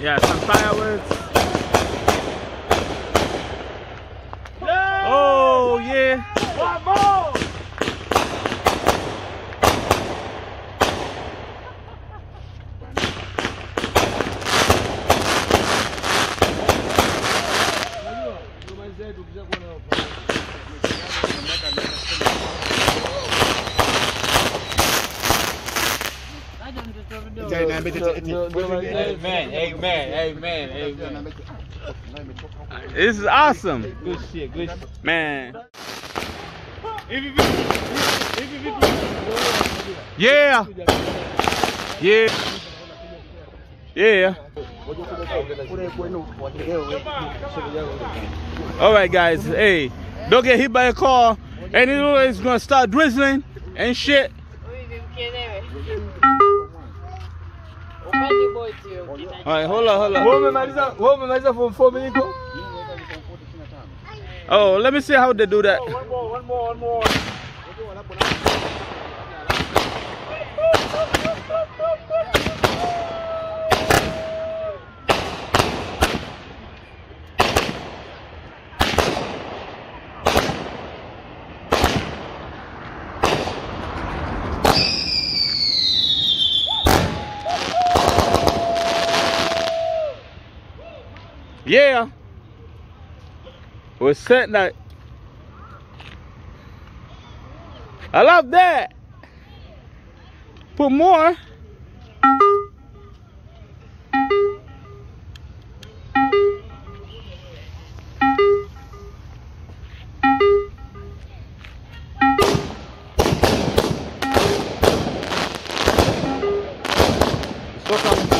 Yeah, some fireworks. Oh yeah. One more. Amen, amen, amen, amen. This is awesome. Good shit, good shit. Man. Yeah. Yeah. Yeah. All right, guys. Hey, don't get hit by a car. And you know it's gonna start drizzling and shit. All right, hold on, hold Wewe on. umemaliza wewe umemaliza form 4 miliko? Oh, let me see how they do that. One more, one more, one more. Yeah. We're setting that. I love that. Put more. So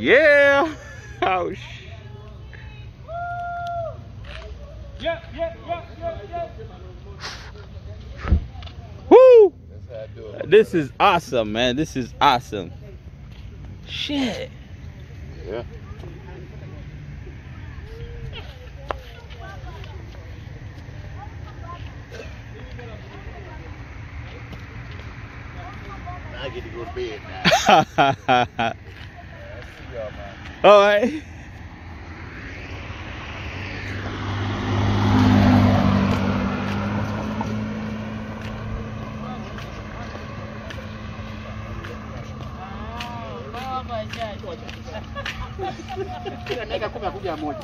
Yeah. Oh, sh- Yeah, yeah, yeah, yeah, yeah. Woo! This is awesome, man. This is awesome. Shit. Yeah. I get to go to bed now. All right. miaka kumi akuja moja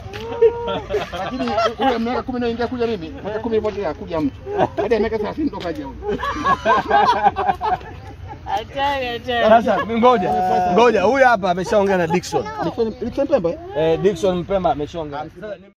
lakini miaka kumi naingia kuja mimi miaka kumi moja akuja mtu baada ya miaka thelathini ndo kaja huyo. Sasa ngoja. Ngoja, huyu hapa ameshaongea na Dickson. Nilikuwa Mpemba, eh? Eh, Dickson Mpemba ameshaongea.